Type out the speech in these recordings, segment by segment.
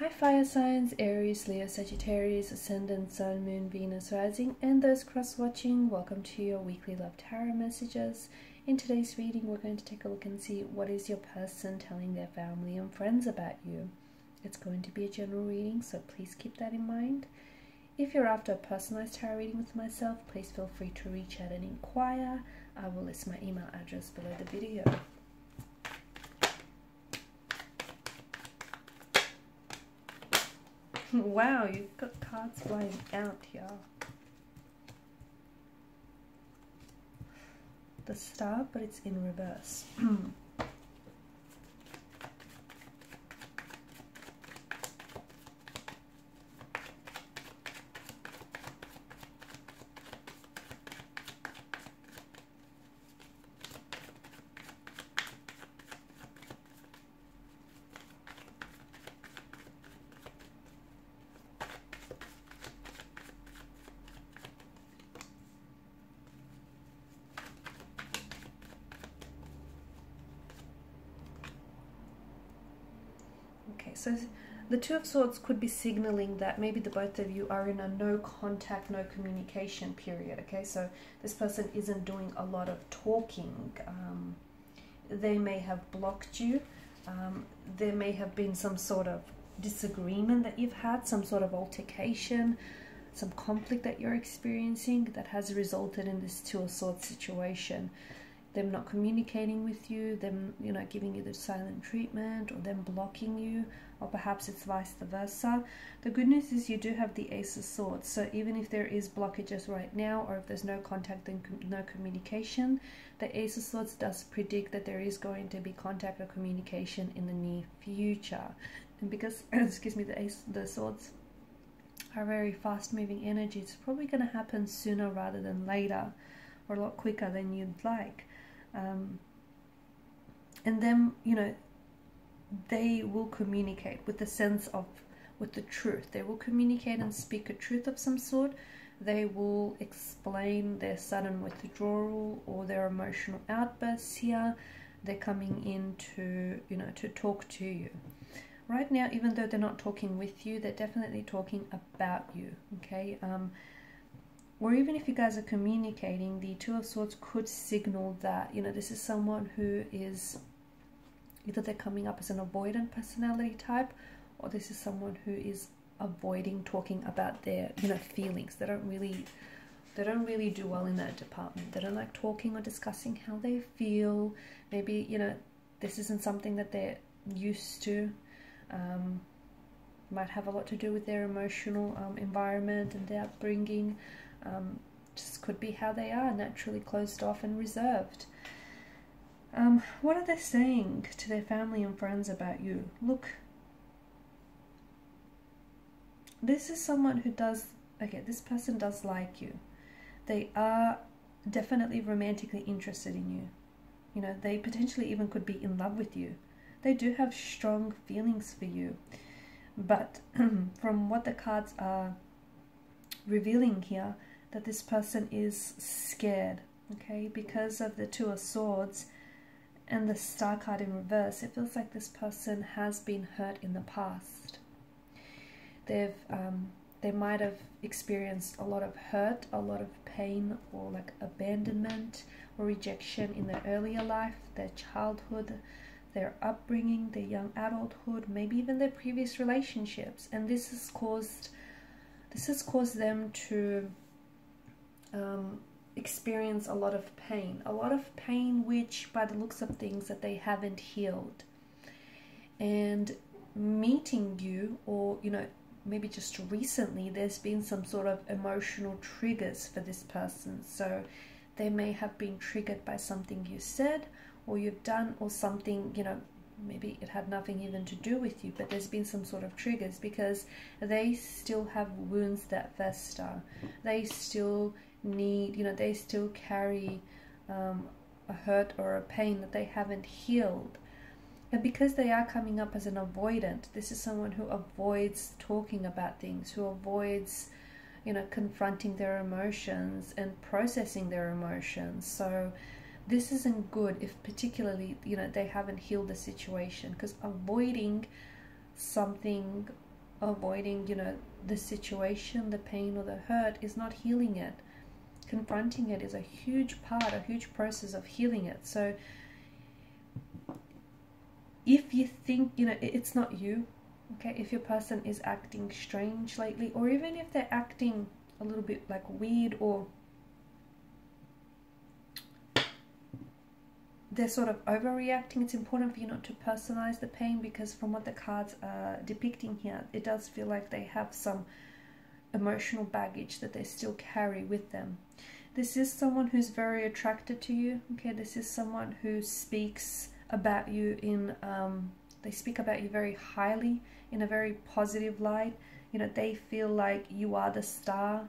Hi, fire signs Aries, Leo, Sagittarius, Ascendant, Sun, Moon, Venus, Rising, and those cross watching. Welcome to your weekly love tarot messages. In today's reading, we're going to take a look and see what is your person telling their family and friends about you. It's going to be a general reading, so please keep that in mind. If you're after a personalized tarot reading with myself, please feel free to reach out and inquire. I will list my email address below the video. wow, you've got cards flying out here. The star, but it's in reverse. Okay, so the Two of Swords could be signaling that maybe the both of you are in a no contact, no communication period. Okay, so this person isn't doing a lot of talking. Um, they may have blocked you. Um, there may have been some sort of disagreement that you've had, some sort of altercation, some conflict that you're experiencing that has resulted in this Two of Swords situation them not communicating with you, them you know giving you the silent treatment, or them blocking you, or perhaps it's vice versa. The good news is you do have the Ace of Swords, so even if there is blockages right now, or if there's no contact and no communication, the Ace of Swords does predict that there is going to be contact or communication in the near future. And because excuse me, the Ace, the Swords are very fast-moving energy, it's probably going to happen sooner rather than later, or a lot quicker than you'd like um, and then you know they will communicate with the sense of with the truth. They will communicate and speak a truth of some sort. They will explain their sudden withdrawal or their emotional outbursts here. They're coming in to you know to talk to you. Right now even though they're not talking with you they're definitely talking about you okay? Um, or even if you guys are communicating, the Two of Swords could signal that, you know, this is someone who is either they're coming up as an avoidant personality type or this is someone who is avoiding talking about their, you know, feelings. They don't really they don't really do well in that department. They don't like talking or discussing how they feel. Maybe, you know, this isn't something that they're used to. Um, might have a lot to do with their emotional um, environment and their upbringing. Um, just could be how they are, naturally closed off and reserved. Um, what are they saying to their family and friends about you? Look, this is someone who does, okay, this person does like you. They are definitely romantically interested in you. You know, they potentially even could be in love with you. They do have strong feelings for you. But from what the cards are revealing here, that this person is scared, okay? Because of the Two of Swords and the Star card in reverse, it feels like this person has been hurt in the past. They've, um, they might have experienced a lot of hurt, a lot of pain, or like abandonment or rejection in their earlier life, their childhood, their upbringing, their young adulthood, maybe even their previous relationships. And this has caused this has caused them to um, experience a lot of pain, a lot of pain which, by the looks of things, that they haven't healed. And meeting you, or you know, maybe just recently, there's been some sort of emotional triggers for this person. So they may have been triggered by something you said or you've done, or something, you know, maybe it had nothing even to do with you, but there's been some sort of triggers because they still have wounds that fester. They still need, you know, they still carry um, a hurt or a pain that they haven't healed. And because they are coming up as an avoidant, this is someone who avoids talking about things, who avoids, you know, confronting their emotions and processing their emotions. So this isn't good if particularly, you know, they haven't healed the situation because avoiding something avoiding, you know, the situation, the pain or the hurt is not healing it. Confronting it is a huge part, a huge process of healing it. So if you think, you know, it's not you, okay, if your person is acting strange lately, or even if they're acting a little bit like weird or they're sort of overreacting, it's important for you not to personalize the pain because from what the cards are depicting here, it does feel like they have some emotional baggage that they still carry with them. This is someone who's very attracted to you. Okay, this is someone who speaks about you in, um, they speak about you very highly in a very positive light. You know, they feel like you are the star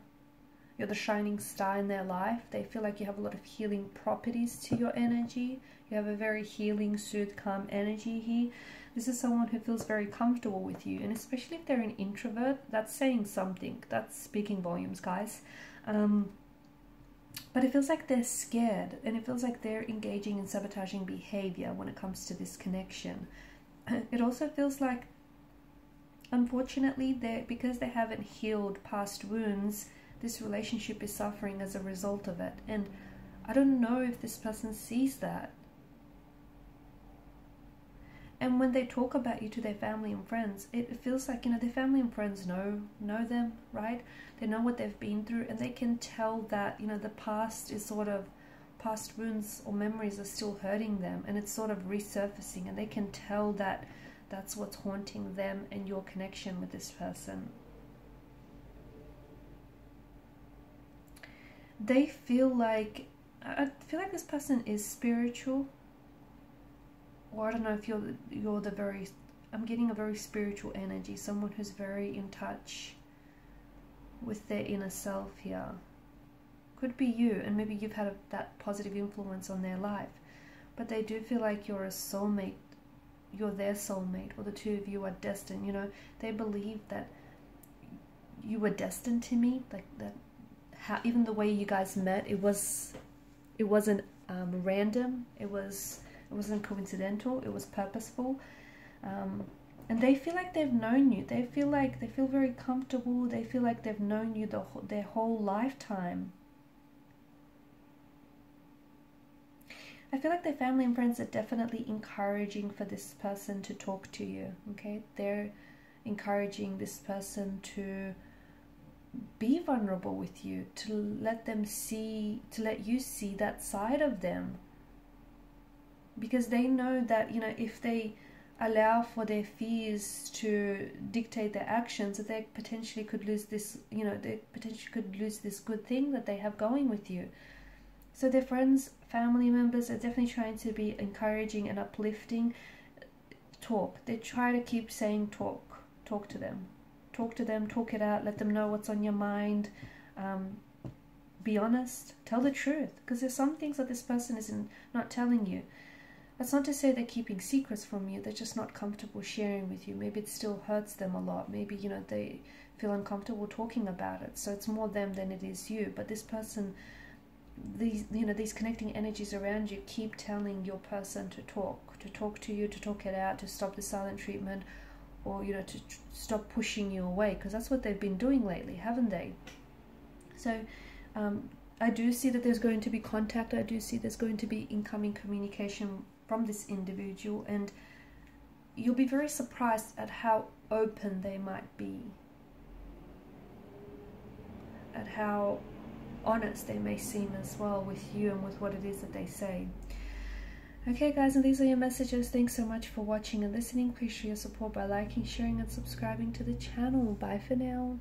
you're the shining star in their life. They feel like you have a lot of healing properties to your energy. You have a very healing, soothe, calm energy here. This is someone who feels very comfortable with you. And especially if they're an introvert, that's saying something. That's speaking volumes, guys. Um, but it feels like they're scared and it feels like they're engaging in sabotaging behavior when it comes to this connection. It also feels like, unfortunately, they because they haven't healed past wounds, this relationship is suffering as a result of it. And I don't know if this person sees that. And when they talk about you to their family and friends, it feels like, you know, their family and friends know know them, right? They know what they've been through and they can tell that, you know, the past is sort of past wounds or memories are still hurting them and it's sort of resurfacing and they can tell that that's what's haunting them and your connection with this person they feel like I feel like this person is spiritual or I don't know if you're you're the very I'm getting a very spiritual energy someone who's very in touch with their inner self here could be you and maybe you've had a, that positive influence on their life but they do feel like you're a soulmate you're their soulmate or the two of you are destined you know they believe that you were destined to meet like that how even the way you guys met, it was it wasn't um, random. It was it wasn't coincidental. It was purposeful. Um, and they feel like they've known you. They feel like they feel very comfortable. They feel like they've known you the, their whole lifetime. I feel like their family and friends are definitely encouraging for this person to talk to you. Okay, they're encouraging this person to be vulnerable with you, to let them see, to let you see that side of them. Because they know that, you know, if they allow for their fears to dictate their actions, that they potentially could lose this, you know, they potentially could lose this good thing that they have going with you. So their friends, family members are definitely trying to be encouraging and uplifting. Talk. They try to keep saying talk. Talk to them talk to them, talk it out, let them know what's on your mind. Um, be honest, tell the truth, because there's some things that this person is not not telling you. That's not to say they're keeping secrets from you, they're just not comfortable sharing with you. Maybe it still hurts them a lot. Maybe, you know, they feel uncomfortable talking about it. So it's more them than it is you. But this person, these, you know, these connecting energies around you keep telling your person to talk, to talk to you, to talk it out, to stop the silent treatment, or you know to stop pushing you away because that's what they've been doing lately haven't they so um, I do see that there's going to be contact I do see there's going to be incoming communication from this individual and you'll be very surprised at how open they might be at how honest they may seem as well with you and with what it is that they say Okay guys, and these are your messages. Thanks so much for watching and listening. Please show your support by liking, sharing and subscribing to the channel. Bye for now.